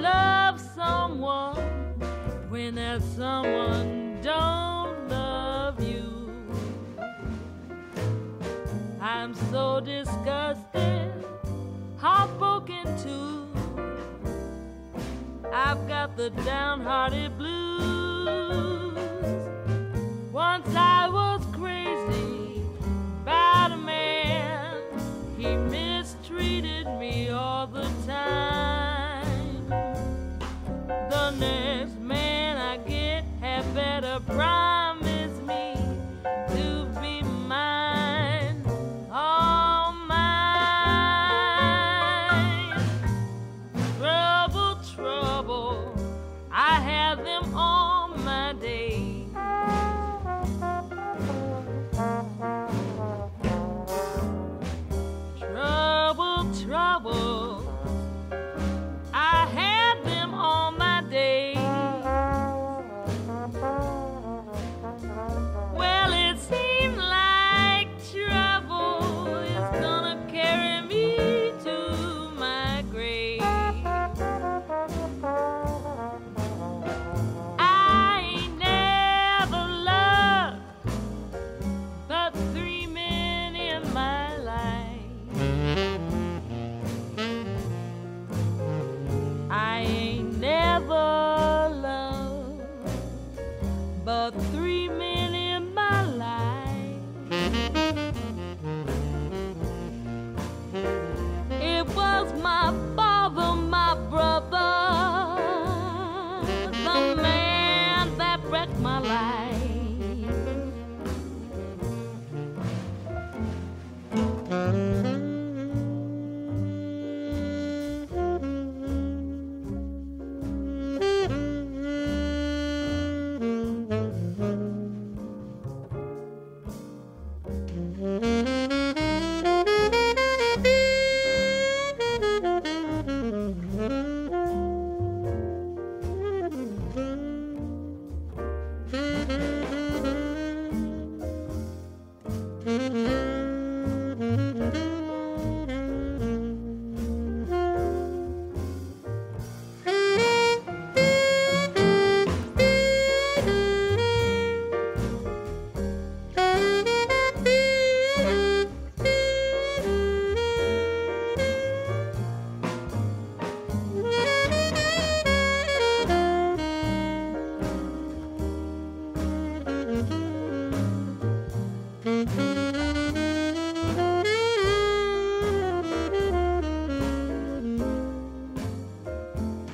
love someone when that someone don't love you. I'm so disgusted, heartbroken too. I've got the downhearted blues. Once I was. them all my days.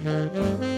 Mm-hmm.